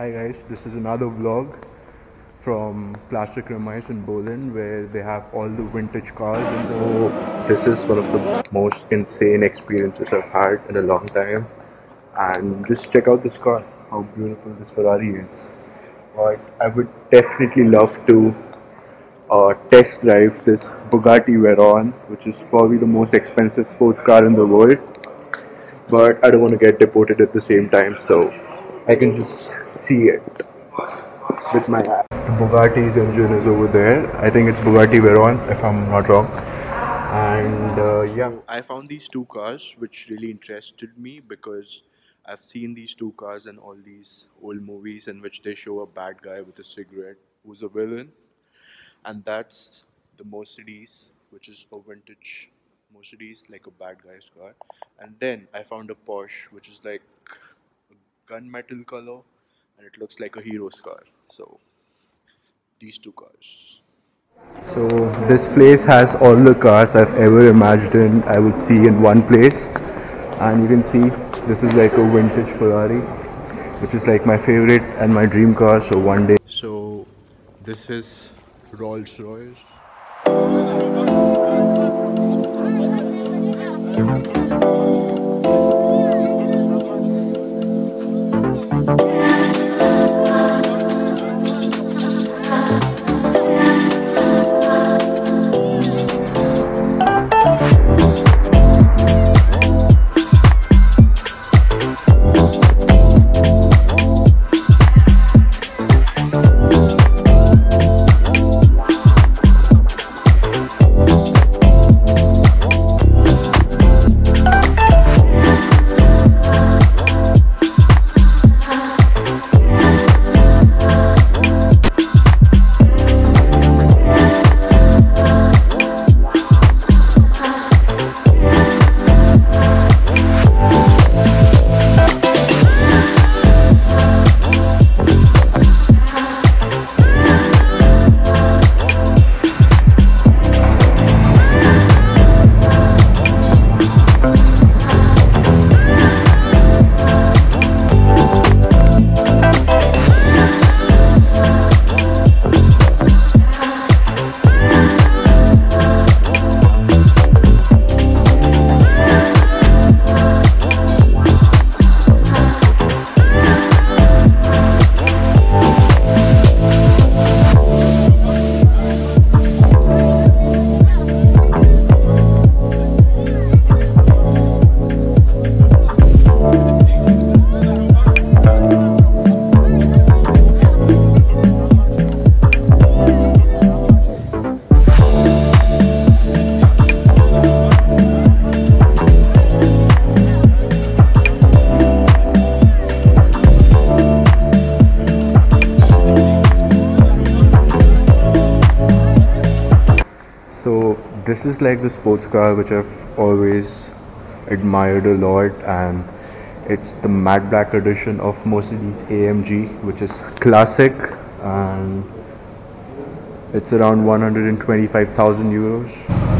Hi guys, this is another vlog from Classic Remise in Berlin where they have all the vintage cars and so this is one of the most insane experiences I've had in a long time. And just check out this car, how beautiful this Ferrari is. But I would definitely love to uh, test drive this Bugatti Veyron which is probably the most expensive sports car in the world. But I don't want to get deported at the same time so I can just see it with my eye. Bugatti's engine is over there. I think it's Bugatti Veyron, if I'm not wrong. And uh, yeah, I found these two cars which really interested me because I've seen these two cars in all these old movies in which they show a bad guy with a cigarette who's a villain, and that's the Mercedes, which is a vintage Mercedes, like a bad guy's car. And then I found a Porsche, which is like gunmetal color and it looks like a hero's car so these two cars. So this place has all the cars I've ever imagined I would see in one place. And you can see this is like a vintage Ferrari which is like my favorite and my dream car. So one day. So this is Rolls Royce Bye. This is like the sports car which I've always admired a lot and it's the matte black edition of Mercedes AMG which is classic and it's around 125,000 euros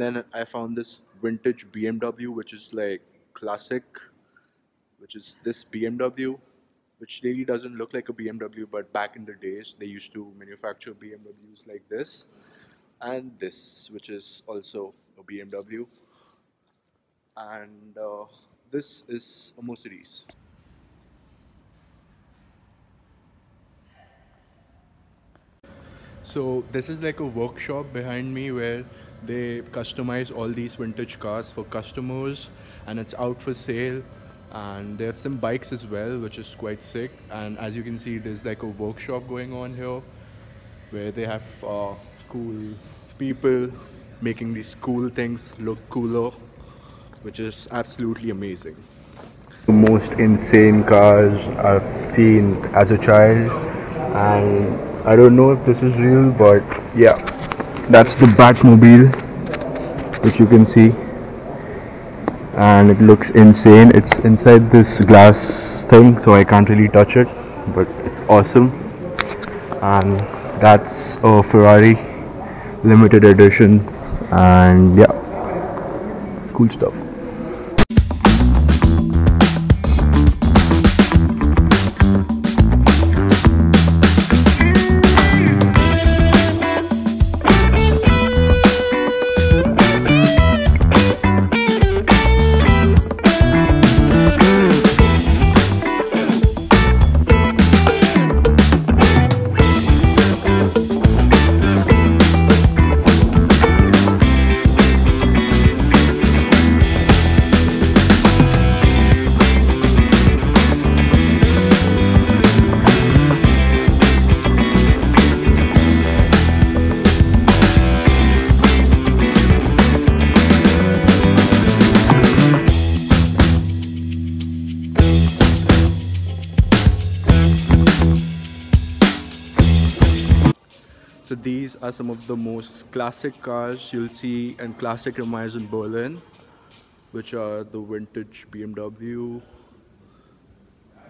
then I found this vintage BMW, which is like classic, which is this BMW, which really doesn't look like a BMW, but back in the days they used to manufacture BMWs like this, and this, which is also a BMW, and uh, this is a Mercedes. So this is like a workshop behind me where they customize all these vintage cars for customers and it's out for sale. And they have some bikes as well which is quite sick. And as you can see there's like a workshop going on here where they have uh, cool people making these cool things look cooler which is absolutely amazing. The most insane cars I've seen as a child. And I don't know if this is real but yeah that's the Batmobile which you can see. And it looks insane. It's inside this glass thing so I can't really touch it but it's awesome. And that's a Ferrari limited edition. And yeah cool stuff So these are some of the most classic cars you'll see and classic Remise in Berlin, which are the vintage BMW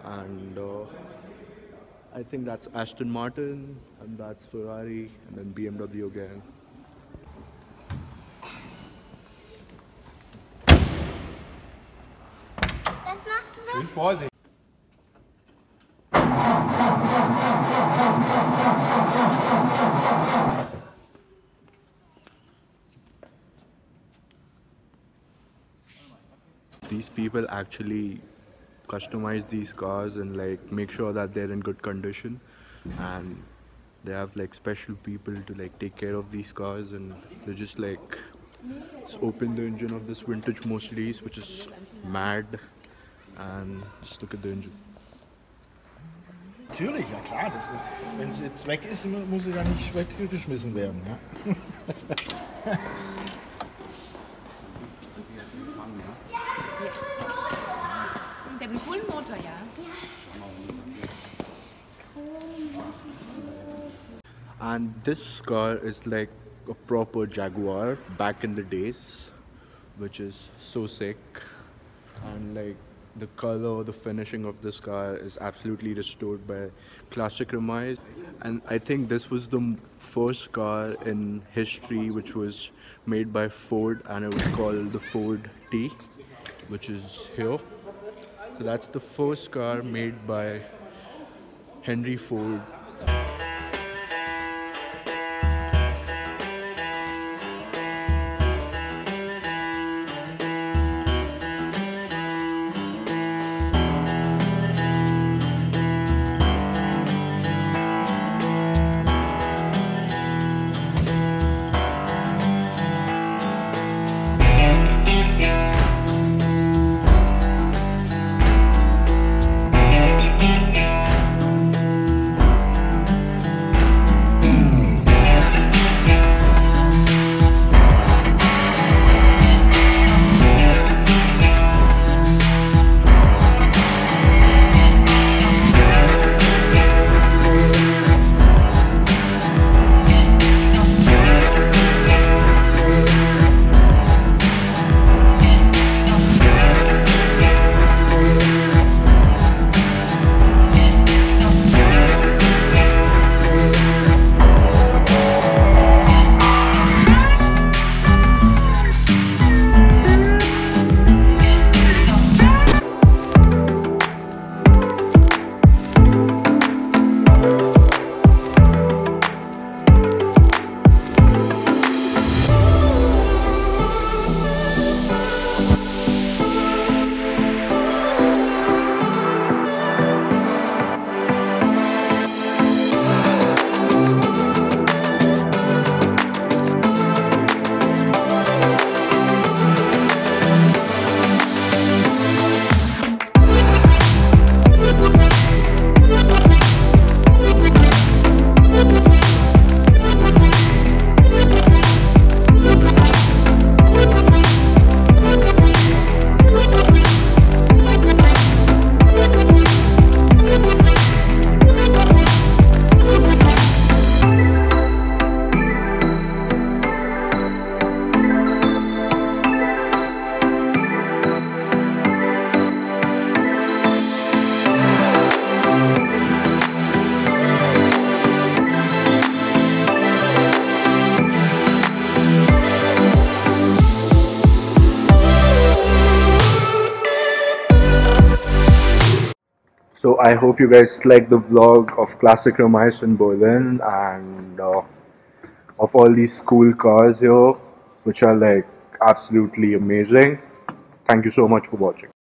and uh, I think that's Aston Martin and that's Ferrari and then BMW again. Nicht Vorsicht. These people actually customize these cars and like make sure that they're in good condition and they have like special people to like take care of these cars and they just like just open the engine of this vintage Mercedes which is mad and just look at the engine Natürlich, ja klar. Wenn es jetzt weg ist, muss sie ja nicht weggeschmissen werden. Ja? Der hat Motor, ja. and this car is like a proper Jaguar back in the days which is so sick. And like the color the finishing of this car is absolutely restored by classic Remise. And I think this was the first car in history which was made by Ford and it was called the Ford T which is here. So that's the first car made by Henry Ford So I hope you guys like the vlog of Classic Remise in Berlin and uh, of all these cool cars here, which are like absolutely amazing. Thank you so much for watching.